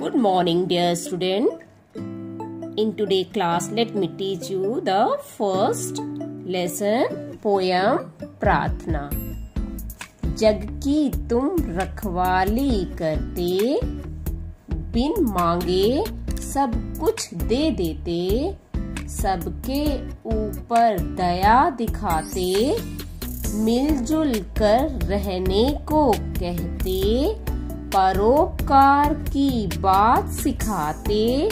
Good morning, dear student. In today class, let me teach you the first lesson poem प्रार्थना जग की तुम रखवाली करते बिन मांगे सब कुछ दे देते सबके ऊपर दया दिखाते मिलजुल कर रहने को कहते परोपकार की बात सिखाते,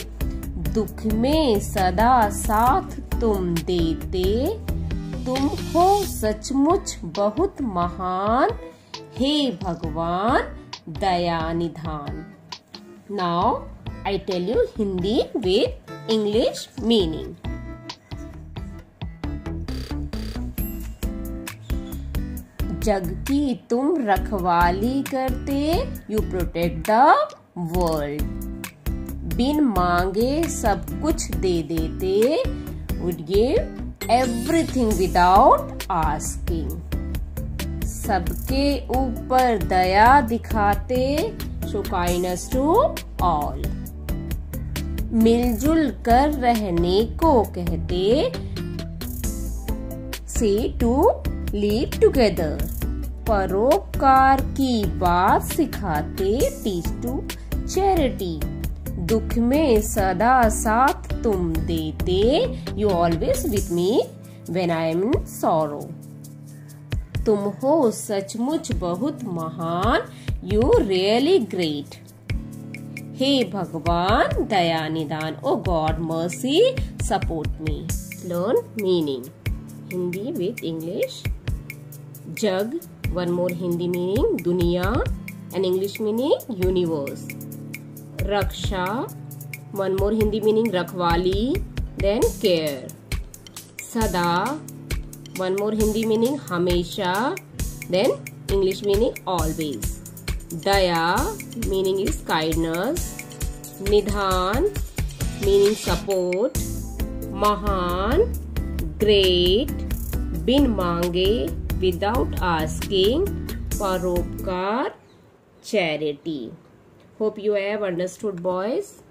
दुख में सदा साथ तुम देते। तुम हो सचमुच बहुत महान, हे भगवान, दया निधान। Now I tell you Hindi with English meaning जग की तुम रखवाली करते यू प्रोटेक्ट द वर्ल्ड बिन मांगे सब कुछ दे देते would give everything without asking सबके ऊपर दया दिखाते शो काइंडनेस टू ऑल मिलजुल कर रहने को कहते से टू लिव टुगेदर परोपकार की बात सिखाते टीच टू चैरिटी दुख में सदा साथ तुम देते. You always with me when I am sorrow तुम हो सचमुच बहुत महान. यू रियली ग्रेट हे भगवान, दया निदान. O God mercy support me learn meaning Hindi with English jug one more Hindi meaning दुनिया and English meaning universe रक्षा one more Hindi meaning रखवाली then care सदा one more Hindi meaning हमेशा then English meaning always दया meaning is kindness निधान meaning support महान great बिन मांगे without asking paropkar charity. Hope you have understood boys